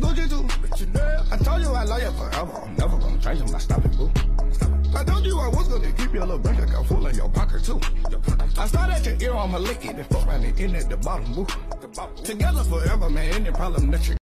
Gucci too. I told you I love you forever. I'm never gonna change, I stop it, boo. I told you I was gonna keep your little bank account full in your pocket too. I started at your ear, I'ma lick it and fuck around the end at the bottom, boo. Together forever, man. Any problem that you